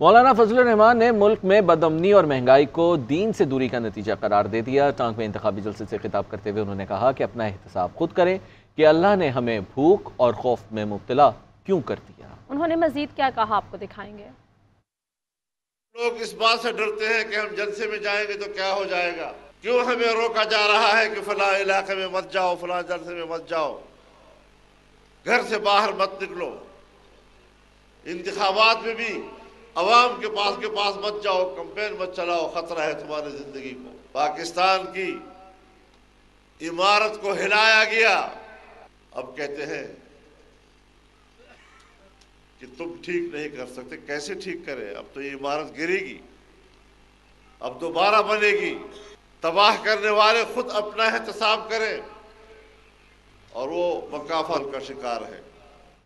मौलाना फजल रहमान ने मुल्क में बदमनी और महँगाई को दीन से दूरी का नतीजा करार दे दिया। टांग में इंतबी जलसे से खिताब करते हुए उन्होंने कहा कि अपना एहतसाब खुद करें कि अल्लाह ने हमें भूख और खौफ में मुबतला क्यों कर दिया। उन्होंने मजीद क्या कहा आपको दिखाएँगे? लोग इस बात से डरते हैं कि हम जलसे में जाएँगे तो क्या हो जाएगा? क्यों हमें रोका जा रहा है कि फला इलाके में मत जाओ फला जलसे में मत जाओ? घर से बाहर मत निकलो। इंतखाबात में भी अवाम के पास के पास मत जाओ कंपेन मत चलाओ, खतरा है तुम्हारी ज़िंदगी को। पाकिस्तान की इमारत को हिलाया गया। अब कहते हैं कि तुम ठीक नहीं कर सकते। कैसे ठीक करें? अब तो ये इमारत गिरेगी। अब दोबारा बनेगी। तबाह करने वाले खुद अपना एहतसाब करें। और वो मकाफल का शिकार है।